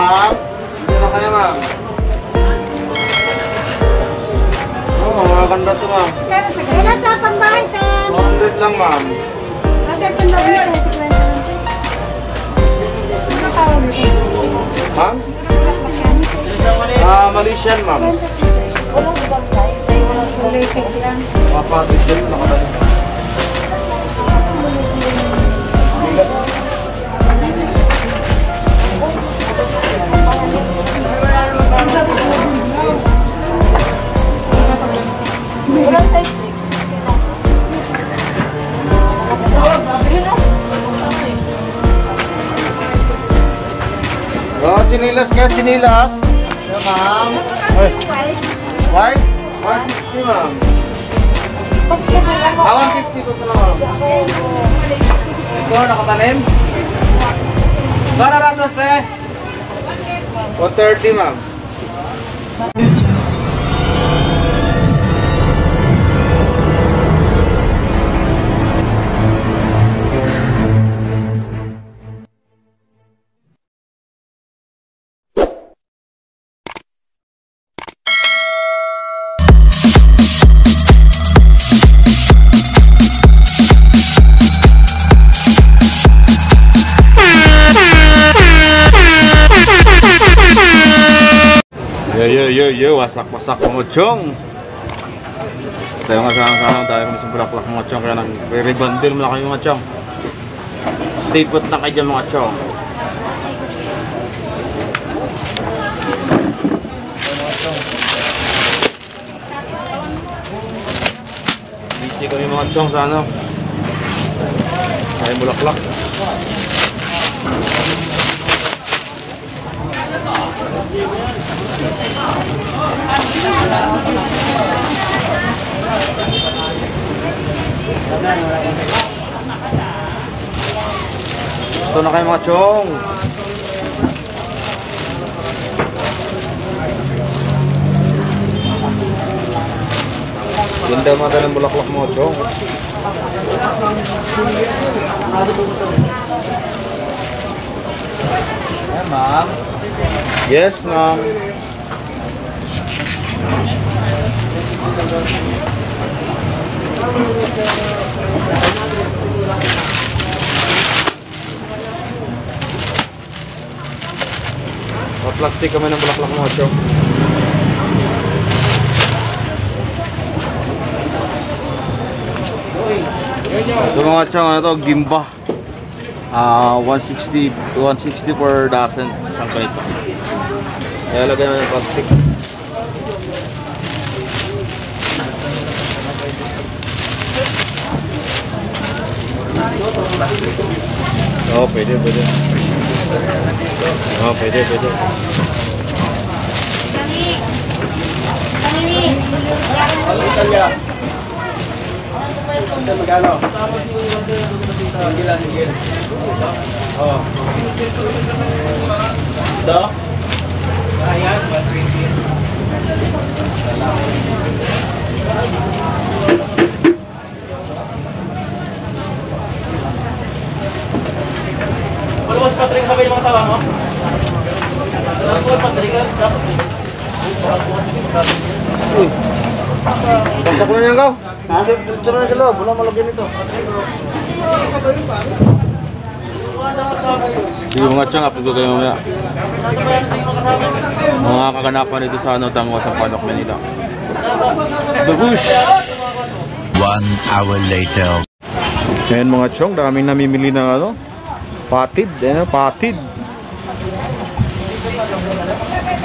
ma'am. Hindi na kaya, ma'am. Oo, oh, maganda to, ma'am. Kailan sa pambahay, Tem? 200 lang, ma'am. Agad yung babae, Ano tawag nito? Ma'am? Ah, Malaysian, ma'am. Walang ibang basic lang. Kapatid din, nakatali. Ka, sinilas. Yeah, ma'am. Ay, white? 150, ma'am. Ah, 150 ko ito na, ma'am. Ito, nakatanim? Gano'n ratos, eh? 130, ma'am. Yo, wasak-wasak mga. Tayo nga sa sana tayo kami sa bulaklak mga chong, kaya nag-rebundle muna kayo mga chong. Stay put na kayo dyan mga chong. Busy kami mga chong sa ano. Tayo bulaklak. Gusto na kayo mga chong. Ganda mga ng bulaklak mga chong. Yes, ma'am. Pa-plastic kami ng bulaklak mga chong. Ito mga chong, ano to, gimba. Ah, 160 160 per dozen isang ganito. Kaya lagyan namin ng plastic. Oo, oh, pwede, pwede. Oo, oh, pwede, pwede. Italia. Ito magkano? Single lang, single. Oh. Ito? Ayan, 120. Ano mas patring sabay mga tawa mo? Ano mas patring? Dapat. Uy. Bagsak na niyan, Kaw. Dito na sa loob. Wala malagyan ito. Sige mga chong, upload ko kayo mamaya. Mga kaganapan dito sa ano, tangwa sa Padok, Manila. The Bush! One hour later. Ngayon mga chong, daming namimili ng ano, patid, ano, patid.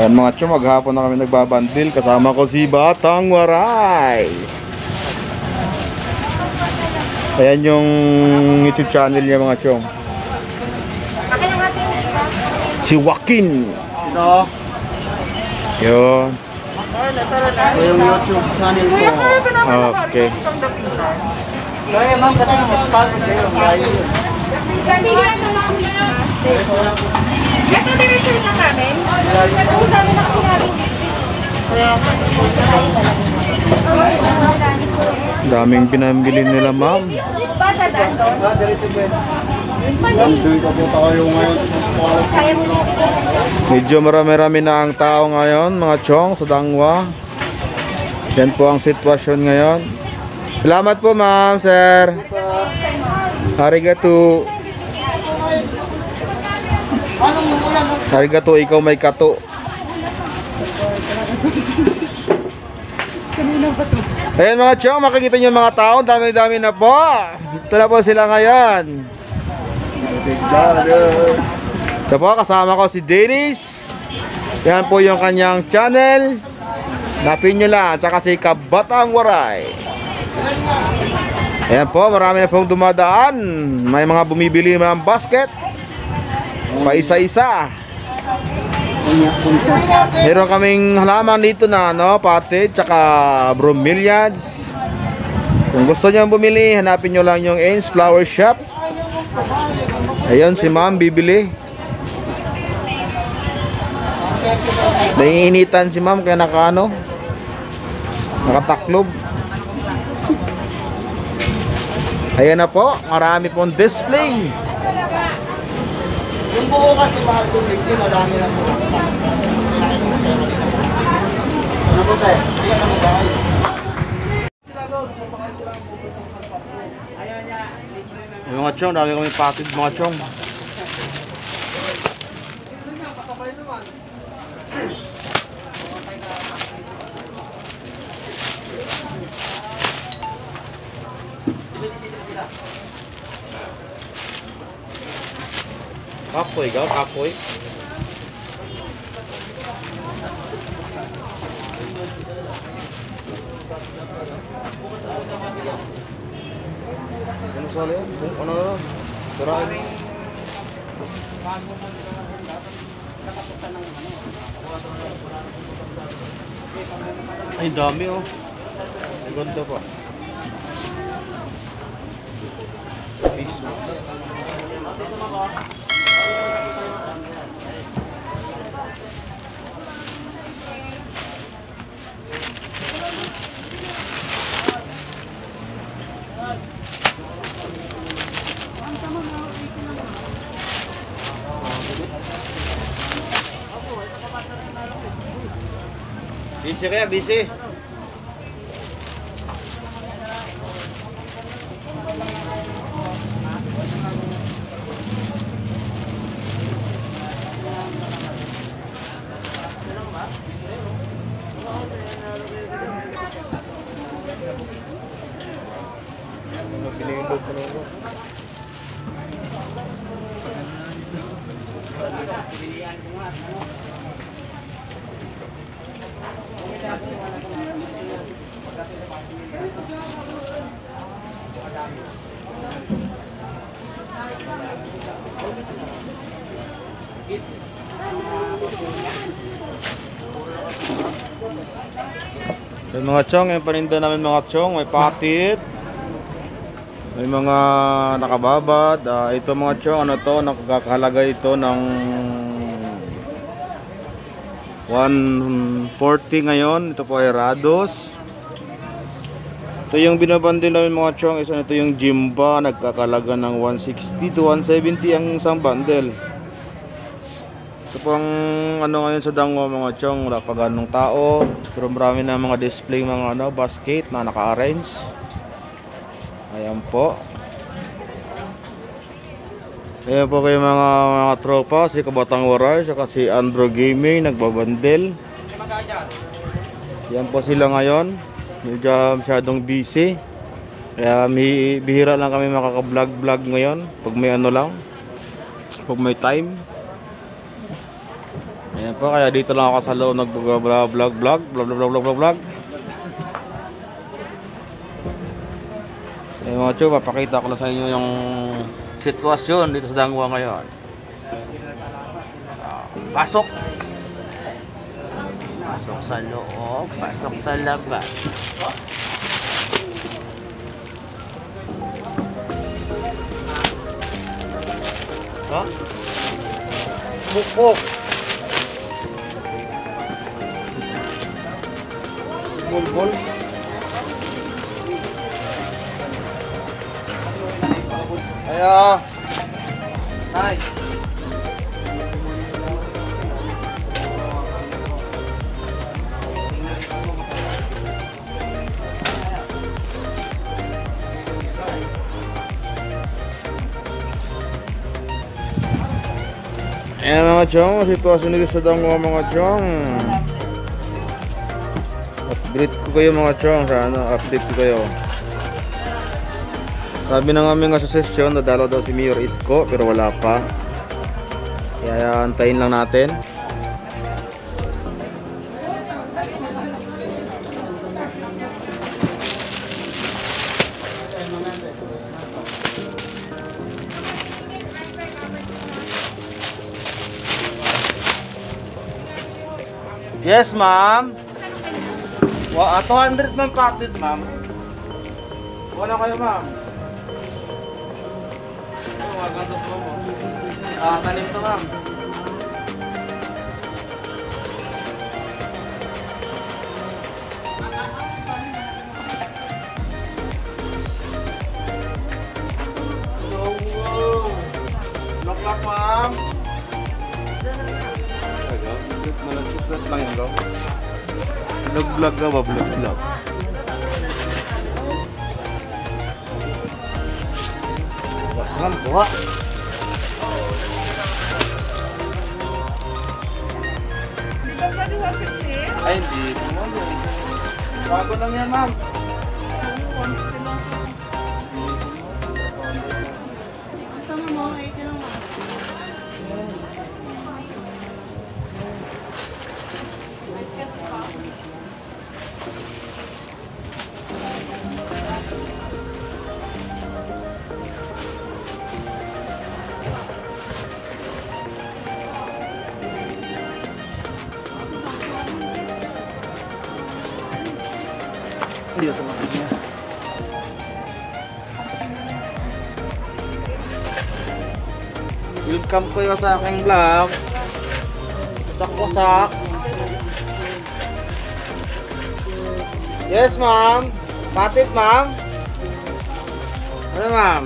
Ayan mga chong, maghapon na kami nagbabandil, kasama ko si Batang Waray. Ayan yung YouTube channel niya mga chong. Si Joaquin. Ito, Yun. ito yung YouTube channel ko. Okay. Kaya ma'am, kasi mag-sponsor kayo. Ito diretso na namin. Ito namin na sinabi. Daming pinambili nila ma'am. Mo dito. Medyo marami-rami na ang tao ngayon, mga chong, sa Dangwa. Yan po ang sitwasyon ngayon. Salamat po, ma'am, sir. Arigato. Arigato, ikaw may kato. Ayan mga chong, makikita yung mga tao, dami-dami na po. Ito na po sila ngayon. Ito po, kasama ko si Dennis. Yan po yung kanyang channel. Napin nyo lang, tsaka si Kabatang Waray. Ayan po, marami na pong dumadaan. May mga bumibili ng basket. Pa isa-isa. Meron kaming halaman dito na ano, pati, tsaka bromeliads. Kung gusto niyo bumili, hanapin nyo lang yung Ains Flower Shop. Ayun, si ma'am bibili. Naiinitan si ma'am kaya naka ano, nakataklob. Ayan na po, marami pong display. Yung buo kasi mahal kong victim, madami na po. Ano po tayo? Hindi ka na Yung mga chong, dami kami patid mga chong. Kapoy, gaw, kapoy. Ano sali yan? Kung ano na? Sirain. Ay, dami oh. Ang ganda pa. Busy kaya, busy. Pinilog ko? Yung mga chong, yung paninda namin mga chong, may patit. May mga nakababad. Ah, ito mga chong, ano to, nakakahalaga ito ng 140 ngayon. Ito po ay Rados. Ito yung binabandil namin mga chong. Isa ito yung Jimba. Nagkakalaga ng 160 to 170 ang isang bundle. Ito pang ano ngayon sa Dangwa mga chong. Wala pa ganong tao. Pero marami na mga display mga ano, basket na naka-arrange. Ayan po. Ayan po kayo mga, mga tropa. Si Kabatang Waray. Saka si Andro Gaming. Nagbabandel. Yan po sila ngayon. Medyo masyadong busy. Kaya may, bihira lang kami makaka-vlog-vlog ngayon. Pag may ano lang. Pag may time. Ayan po. Kaya dito lang ako sa loob nag-vlog-vlog. Vlog, vlog, vlog, vlog, vlog, vlog. Eh mga chong, papakita ko lang sa inyo yung sitwasyon dito sa Dangwa ngayon. Ah, pasok! Pasok sa loob, pasok sa labas. Ha? Bukok! Bulbul? Ayo. Nay. Ayan mga chong, sitwasyon dito sa Dangwa mga chong Update ko kayo mga chong sa ano, update ko kayo sabi ng aming asosasyon, nadalo daw si Mayor Isko, pero wala pa. Kaya antayin lang natin. Yes, ma'am. Wa, ah, 200 ma'am packet, ma'am. Wala kayo, ma'am. Oh, maganda po mo. Ah, tanim to, ma'am. Lock-lock, ma'am. Malag-suklat lang yun, bro. Vlog-vlog ka ba? Vlog-vlog. Pasangan, buha. Ay, hindi. Bago lang yan, ma'am. Ito makikita. Welcome kayo sa aking vlog. Wasak-wasak. Yes, ma'am. Patit, ma'am. Ano, ma'am?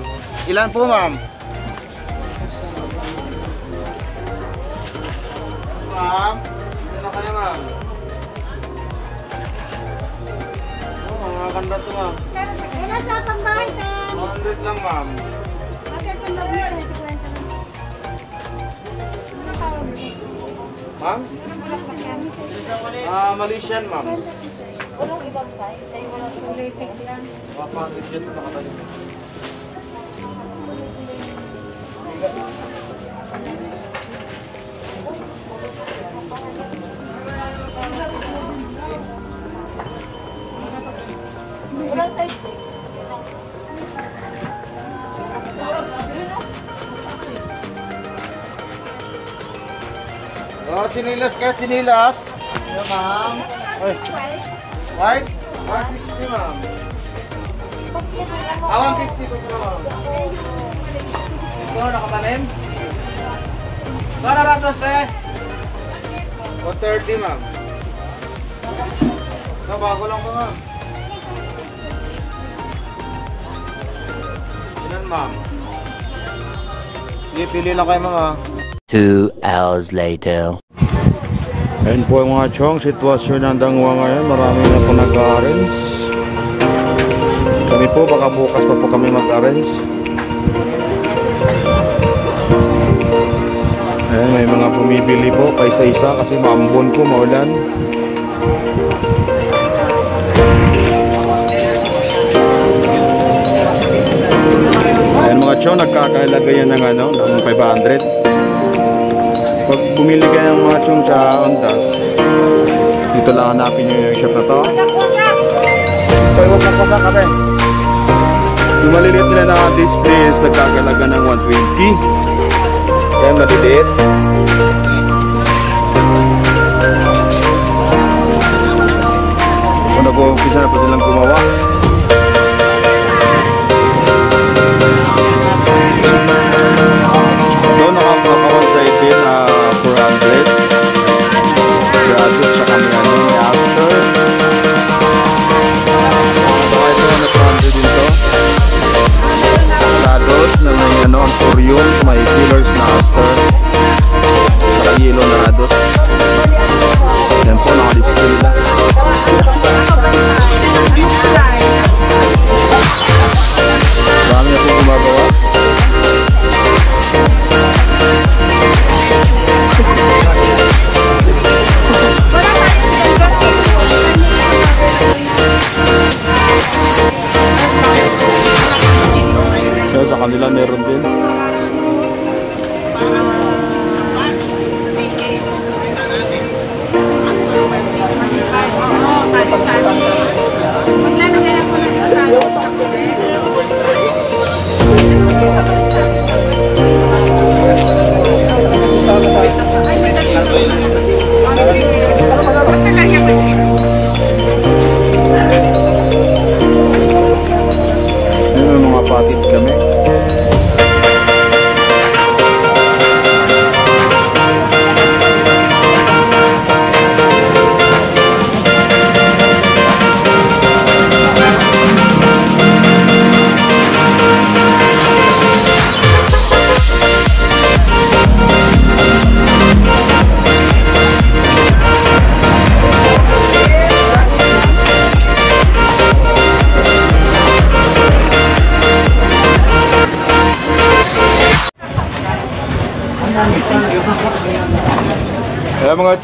Ilan po, ma'am? Ma'am? Ilan na kayo, ma'am? Mga ganda to, ma'am. Kailan sa pambahay ka? 100 lang, ma'am. Bakit? Ito. Ano tawag mo? Ma'am? Ah, Malaysian, ma'am. Walang ibang size? Tayo walang politic lang. Mga Malaysian na nakatayo. Walang size. Oh, sinilas ka, sinilas. Yeah, ma'am. Ay, white? 160, ma'am. Ah, 150 po sila, ma'am. Ito, nakatanim? Para ratos, eh. 130, ma'am. Ito, bago lang po, ma'am. Ilan, ma'am? Sige, pili lang kayo, ma'am, ah. Two hours later. Ayun po ang mga chong, sitwasyon ng dangwa ngayon. Marami na po nag-arrange. Kami po, baka bukas pa po kami mag-arrange. Ayun, may mga bumibili po, paisa-isa kasi maambon po, maulan. Chong, nagkakailagay yan ng ano, ng 500. Pag bumili kayo ng mga chung sa Ondas, dito lang hanapin nyo yung shop na to. Ay, huwag kang kasa kasi. Yung maliliit nila na display is nagkakalaga ng 120. Kaya maliliit. Kung nag-uumpisa na pa silang gumawa.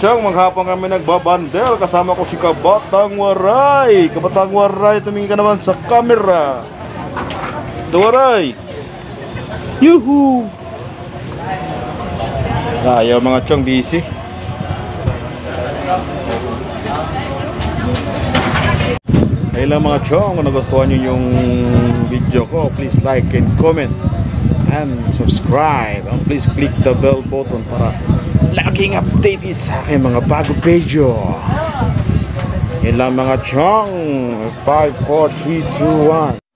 Chong, maghapon kami nagbabandel kasama ko si Kabatang Waray. Kabatang Waray, tumingin ka naman sa camera. Waray. Yuhu! Ayaw mga chong busy. Lang mga chong, kung nagustuhan nyo yung video ko, please like and comment and subscribe and please click the bell button para laging updated sa aking mga bago video. Yun lang mga chong. 5, 4, 3, 2, 1.